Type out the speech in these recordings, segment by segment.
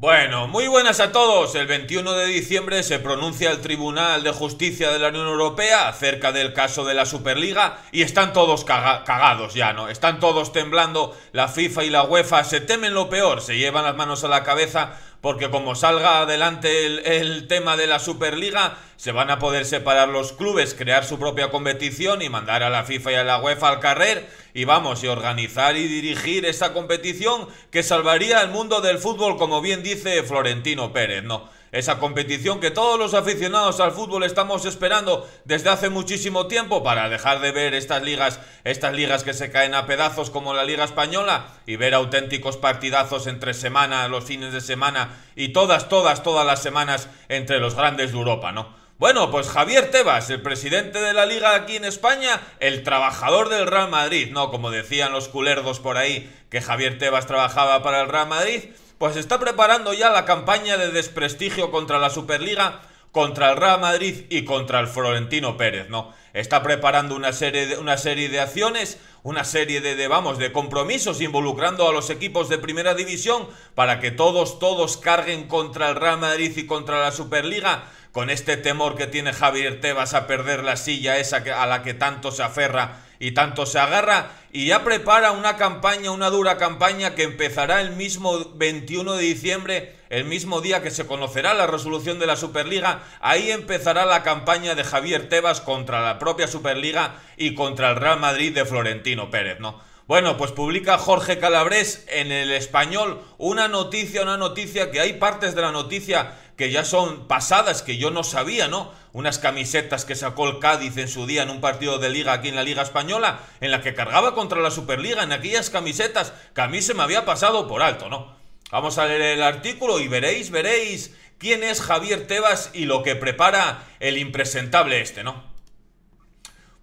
Bueno, muy buenas a todos. El 21 de diciembre se pronuncia el Tribunal de Justicia de la Unión Europea acerca del caso de la Superliga y están todos cagados ya, ¿no? Están todos temblando. La FIFA y la UEFA se temen lo peor, se llevan las manos a la cabeza porque como salga adelante el, tema de la Superliga, se van a poder separar los clubes, crear su propia competición y mandar a la FIFA y a la UEFA al carrer y vamos, y organizar y dirigir esa competición que salvaría el mundo del fútbol, como bien dice Florentino Pérez, ¿no? Esa competición que todos los aficionados al fútbol estamos esperando desde hace muchísimo tiempo para dejar de ver estas ligas, estas ligas que se caen a pedazos como la Liga Española y ver auténticos partidazos entre semana, los fines de semana y todas, todas, todas las semanas entre los grandes de Europa, ¿no? Bueno, pues Javier Tebas, el presidente de la liga aquí en España, el trabajador del Real Madrid, no como decían los culerdos por ahí que Javier Tebas trabajaba para el Real Madrid, pues está preparando ya la campaña de desprestigio contra la Superliga, contra el Real Madrid y contra el Florentino Pérez, ¿no? Está preparando una serie de, una serie de acciones, una serie de, vamos, de compromisos involucrando a los equipos de primera división para que todos, todos carguen contra el Real Madrid y contra la Superliga con este temor que tiene Javier Tebas a perder la silla esa a la que tanto se aferra y tanto se agarra y ya prepara una campaña, una dura campaña que empezará el mismo 21 de diciembre, el mismo día que se conocerá la resolución de la Superliga, ahí empezará la campaña de Javier Tebas contra la propia Superliga y contra el Real Madrid de Florentino Pérez, ¿no? Bueno, pues publica Jorge Calabrés en el español una noticia, una noticia que hay partes de la noticia que ya son pasadas, que yo no sabía, ¿no? Unas camisetas que sacó el Cádiz en su día en un partido de liga aquí en la Liga Española, en la que cargaba contra la Superliga, en aquellas camisetas que a mí se me había pasado por alto, ¿no? Vamos a leer el artículo y veréis, veréis quién es Javier Tebas y lo que prepara el impresentable este, ¿no?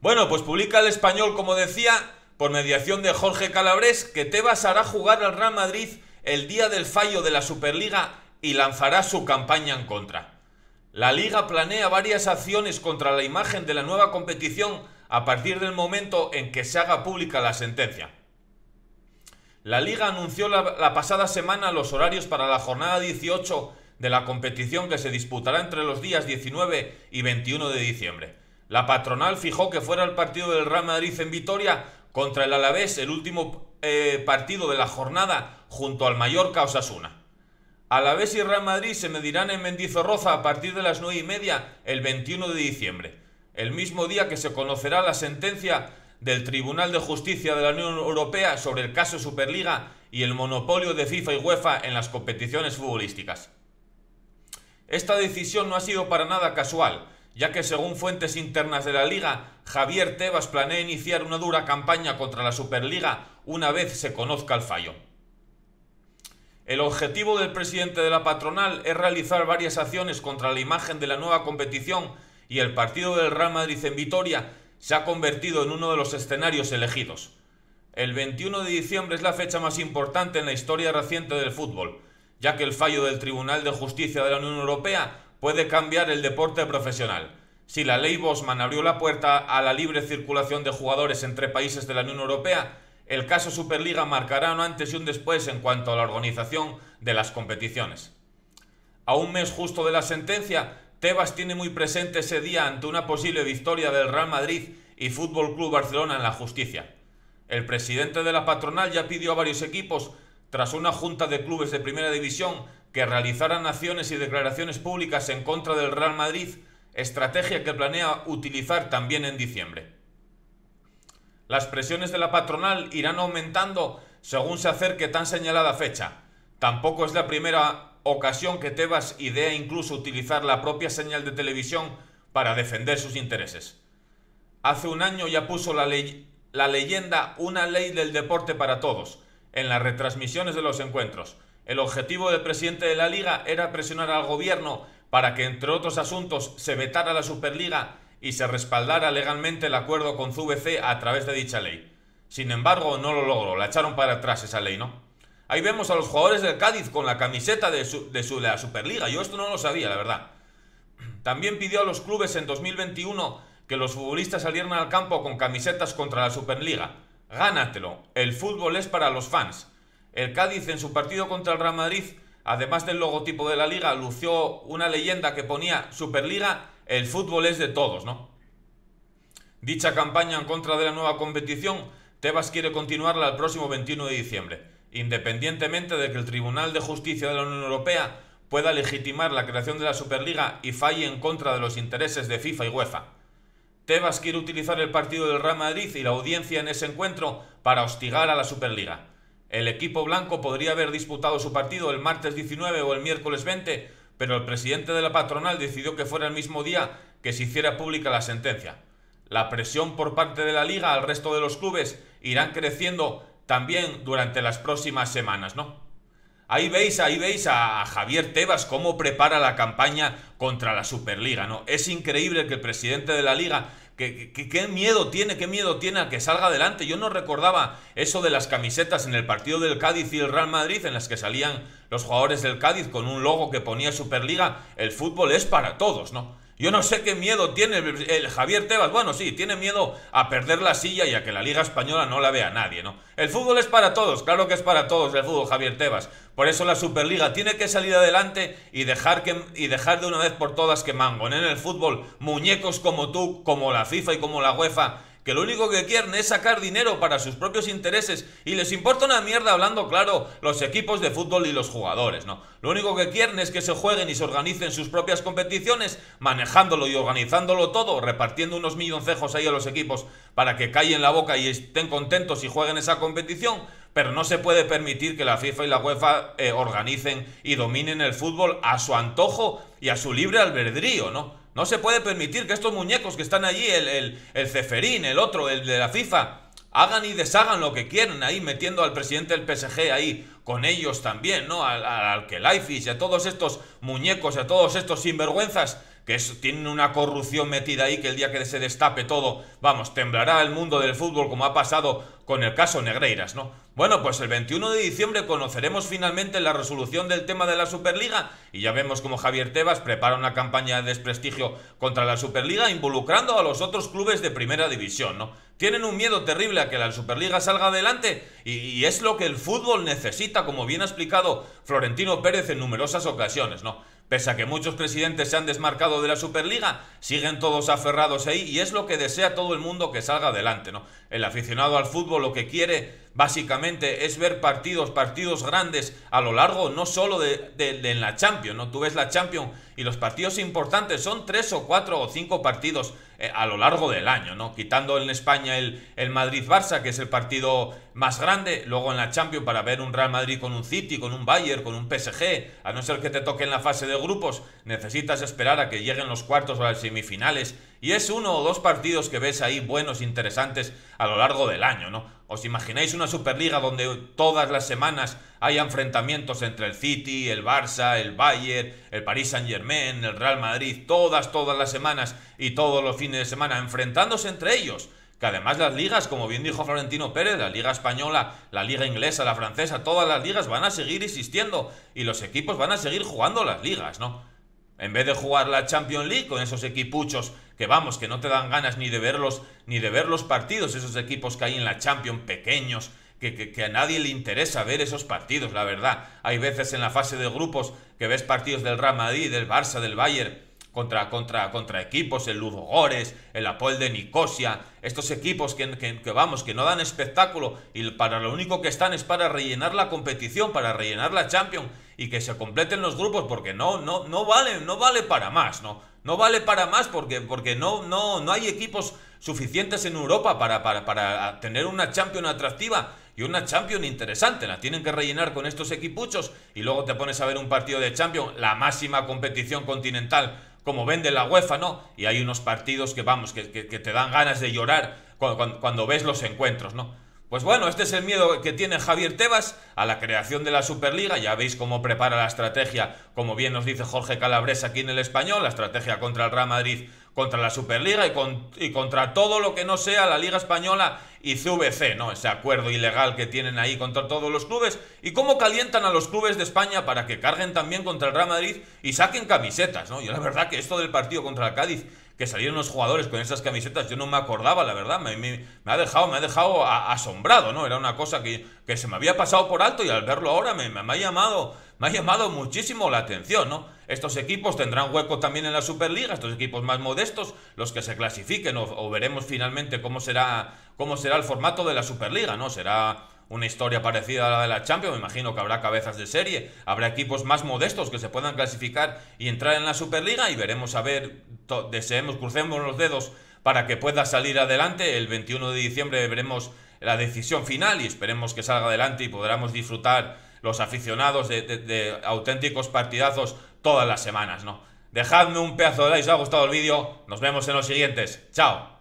Bueno, pues publica el español, como decía, por mediación de Jorge Calabrés, que Tebas hará jugar al Real Madrid el día del fallo de la Superliga y lanzará su campaña en contra. La liga planea varias acciones contra la imagen de la nueva competición a partir del momento en que se haga pública la sentencia. La liga anunció la, pasada semana los horarios para la jornada 18 de la competición que se disputará entre los días 19 y 21 de diciembre. La patronal fijó que fuera el partido del Real Madrid en Vitoria contra el Alavés, el último eh, partido de la jornada junto al Mallorca Osasuna. Alavés y Real Madrid se medirán en Mendizorroza a partir de las nueve y media el 21 de diciembre, el mismo día que se conocerá la sentencia del Tribunal de Justicia de la Unión Europea sobre el caso Superliga y el monopolio de FIFA y UEFA en las competiciones futbolísticas. Esta decisión no ha sido para nada casual, ya que según fuentes internas de la liga, Javier Tebas planea iniciar una dura campaña contra la Superliga una vez se conozca el fallo. El objetivo del presidente de la patronal es realizar varias acciones contra la imagen de la nueva competición y el partido del Real Madrid en Vitoria se ha convertido en uno de los escenarios elegidos. El 21 de diciembre es la fecha más importante en la historia reciente del fútbol, ya que el fallo del Tribunal de Justicia de la Unión Europea puede cambiar el deporte profesional. Si la ley Bosman abrió la puerta a la libre circulación de jugadores entre países de la Unión Europea, el caso Superliga marcará un antes y un después en cuanto a la organización de las competiciones. A un mes justo de la sentencia, Tebas tiene muy presente ese día ante una posible victoria del Real Madrid y Fútbol Club Barcelona en la justicia. El presidente de la patronal ya pidió a varios equipos, tras una junta de clubes de primera división, que realizaran acciones y declaraciones públicas en contra del Real Madrid, estrategia que planea utilizar también en diciembre. Las presiones de la patronal irán aumentando según se acerque tan señalada fecha. Tampoco es la primera ocasión que Tebas idea incluso utilizar la propia señal de televisión para defender sus intereses. Hace un año ya puso la, la leyenda Una ley del deporte para todos en las retransmisiones de los encuentros. El objetivo del presidente de la liga era presionar al gobierno para que, entre otros asuntos, se vetara la Superliga y se respaldara legalmente el acuerdo con CVC a través de dicha ley. Sin embargo, no lo logró, la echaron para atrás esa ley, ¿no? Ahí vemos a los jugadores del Cádiz con la camiseta de, de, la Superliga, yo esto no lo sabía, la verdad. También pidió a los clubes en 2021 que los futbolistas salieran al campo con camisetas contra la Superliga. Gánatelo, el fútbol es para los fans. El Cádiz en su partido contra el Real Madrid además del logotipo de la liga, lució una leyenda que ponía Superliga, el fútbol es de todos, ¿no? Dicha campaña en contra de la nueva competición, Tebas quiere continuarla el próximo 21 de diciembre, independientemente de que el Tribunal de Justicia de la Unión Europea pueda legitimar la creación de la Superliga y falle en contra de los intereses de FIFA y UEFA. Tebas quiere utilizar el partido del Real Madrid y la audiencia en ese encuentro para hostigar a la Superliga. El equipo blanco podría haber disputado su partido el martes 19 o el miércoles 20, pero el presidente de la patronal decidió que fuera el mismo día que se hiciera pública la sentencia. La presión por parte de la liga al resto de los clubes irán creciendo también durante las próximas semanas, ¿no? Ahí veis, ahí veis a Javier Tebas cómo prepara la campaña contra la Superliga, ¿no? Es increíble que el presidente de la liga ¿Qué, miedo tiene? ¿Qué miedo tiene a que salga adelante? Yo no recordaba eso de las camisetas en el partido del Cádiz y el Real Madrid en las que salían los jugadores del Cádiz con un logo que ponía Superliga. El fútbol es para todos, ¿no? Yo no sé qué miedo tiene el, Javier Tebas. Bueno, sí, tiene miedo a perder la silla y a que la Liga Española no la vea nadie, ¿no? El fútbol es para todos, claro que es para todos el fútbol, Javier Tebas. Por eso la Superliga tiene que salir adelante y dejar, que, y dejar de una vez por todas que mangon en el fútbol muñecos como tú, como la FIFA y como la UEFA que lo único que quieren es sacar dinero para sus propios intereses y les importa una mierda hablando claro los equipos de fútbol y los jugadores, ¿no? Lo único que quieren es que se jueguen y se organicen sus propias competiciones, manejándolo y organizándolo todo, repartiendo unos milloncejos ahí a los equipos para que callen la boca y estén contentos y jueguen esa competición, pero no se puede permitir que la FIFA y la UEFA eh, organicen y dominen el fútbol a su antojo y a su libre albedrío, ¿no? No se puede permitir que estos muñecos que están allí, el, el, el Ceferín, el otro, el de la FIFA, hagan y deshagan lo que quieren ahí, metiendo al presidente del PSG ahí con ellos también, ¿no? Al, al, y a todos estos muñecos, a todos estos sinvergüenzas que tienen una corrupción metida ahí que el día que se destape todo, vamos, temblará el mundo del fútbol como ha pasado con el caso Negreiras, ¿no? Bueno, pues el 21 de diciembre conoceremos finalmente la resolución del tema de la Superliga y ya vemos como Javier Tebas prepara una campaña de desprestigio contra la Superliga involucrando a los otros clubes de primera división, ¿no? Tienen un miedo terrible a que la Superliga salga adelante y, y es lo que el fútbol necesita, como bien ha explicado Florentino Pérez en numerosas ocasiones, ¿no? Pese a que muchos presidentes se han desmarcado de la Superliga, siguen todos aferrados ahí y es lo que desea todo el mundo que salga adelante, ¿no? El aficionado al fútbol lo que quiere básicamente es ver partidos, partidos grandes a lo largo, no solo de, en la Champions, ¿no? Tú ves la Champions y los partidos importantes son tres o cuatro o cinco partidos a lo largo del año, ¿no? Quitando en España el, el Madrid-Barça, que es el partido más grande, luego en la Champions para ver un Real Madrid con un City, con un Bayern, con un PSG, a no ser que te toque en la fase de grupos, necesitas esperar a que lleguen los cuartos o las semifinales, y es uno o dos partidos que ves ahí buenos, interesantes a lo largo del año, ¿no? ¿Os imagináis una Superliga donde todas las semanas hay enfrentamientos entre el City, el Barça, el Bayern, el Paris Saint-Germain, el Real Madrid, todas, todas las semanas y todos los fines de semana enfrentándose entre ellos? Que además las ligas, como bien dijo Florentino Pérez, la liga española, la liga inglesa, la francesa, todas las ligas van a seguir existiendo y los equipos van a seguir jugando las ligas, ¿no? En vez de jugar la Champions League con esos equipuchos que vamos, que no te dan ganas ni de verlos, ni de ver los partidos, esos equipos que hay en la Champions pequeños, que, que, a nadie le interesa ver esos partidos, la verdad. Hay veces en la fase de grupos que ves partidos del Real Madrid, del Barça, del Bayern, contra, contra, contra equipos, el Ludogores, el Apoel de Nicosia, estos equipos que, que, vamos, que no dan espectáculo y para lo único que están es para rellenar la competición, para rellenar la Champions y que se completen los grupos porque no, no, no vale, no vale para más, ¿no? No vale para más porque, porque no, no, no hay equipos suficientes en Europa para, para, para tener una Champions atractiva y una Champions interesante. La tienen que rellenar con estos equipuchos y luego te pones a ver un partido de Champions, la máxima competición continental como vende la UEFA, ¿no? Y hay unos partidos que, vamos, que, te dan ganas de llorar cuando, cuando, ves los encuentros, ¿no? Pues bueno, este es el miedo que tiene Javier Tebas a la creación de la Superliga. Ya veis cómo prepara la estrategia, como bien nos dice Jorge Calabres aquí en el español, la estrategia contra el Real Madrid contra la Superliga y, y, contra todo lo que no sea la Liga Española y CVC, ¿no? Ese acuerdo ilegal que tienen ahí contra todos los clubes y cómo calientan a los clubes de España para que carguen también contra el Real Madrid y saquen camisetas, ¿no? Yo la verdad que esto del partido contra el Cádiz que salieron los jugadores con esas camisetas, yo no me acordaba, la verdad, me, ha dejado, me ha dejado asombrado, ¿no? Era una cosa que, que, se me había pasado por alto y al verlo ahora me, ha llamado, me ha llamado muchísimo la atención, ¿no? Estos equipos tendrán hueco también en la Superliga, estos equipos más modestos, los que se clasifiquen, o, veremos finalmente cómo será, cómo será el formato de la Superliga, ¿no? Será una historia parecida a la de la Champions, me imagino que habrá cabezas de serie, habrá equipos más modestos que se puedan clasificar y entrar en la Superliga y veremos a ver, deseemos, crucemos los dedos para que pueda salir adelante. El 21 de diciembre veremos la decisión final y esperemos que salga adelante y podamos disfrutar los aficionados de, auténticos partidazos todas las semanas, ¿no? Dejadme un pedazo de like si os ha gustado el vídeo, nos vemos en los siguientes, chao.